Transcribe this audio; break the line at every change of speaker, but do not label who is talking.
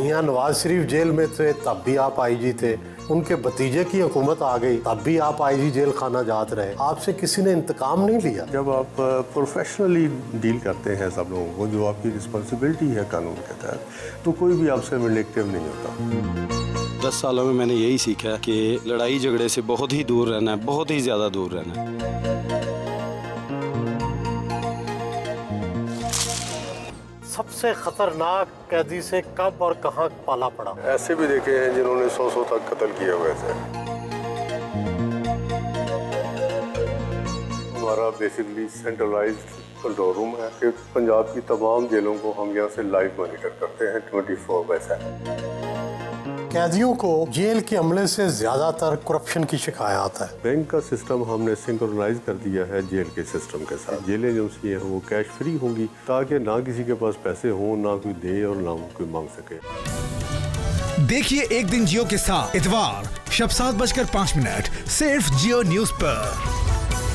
मियाँ नवाज़ शरीफ जेल में थे तब भी आप आईजी थे। उनके भतीजे की हुकूमत आ गई तब भी आप आईजी जेल खाना जात रहे। आपसे किसी ने इंतकाम नहीं लिया?
जब आप प्रोफेशनली डील करते हैं सब लोगों को जो आपकी रिस्पॉन्सिबिलिटी है कानून के तहत तो कोई भी आपसे विंडिक्टिव नहीं होता।
दस सालों में मैंने यही सीखा कि लड़ाई झगड़े से बहुत ही दूर रहना है बहुत ही ज़्यादा दूर रहना है।
सबसे खतरनाक कैदी से कब और कहाँ पाला पड़ा?
ऐसे भी देखे हैं जिन्होंने सौ सौ तक कत्ल किए हुए थे। हमारा बेसिकली सेंट्रलाइज्ड कंट्रोल रूम है। कि पंजाब की तमाम जेलों को हम यहाँ से लाइव मॉनिटर करते हैं ट्वेंटी फोर बाई सेवन
कैदियों को जेल के अमले से ज़्यादातर करप्शन की शिकायत है।
बैंक का सिस्टम हमने सिंक्रोनाइज कर दिया है जेल के सिस्टम के साथ। जेलें जो सी हैं वो कैश फ्री होंगी ताकि ना किसी के पास पैसे हों ना कोई दे और ना कोई मांग सके।
देखिए एक दिन जियो के साथ इतवार शब सात बजकर पाँच मिनट सिर्फ़ जियो न्यूज़ पर।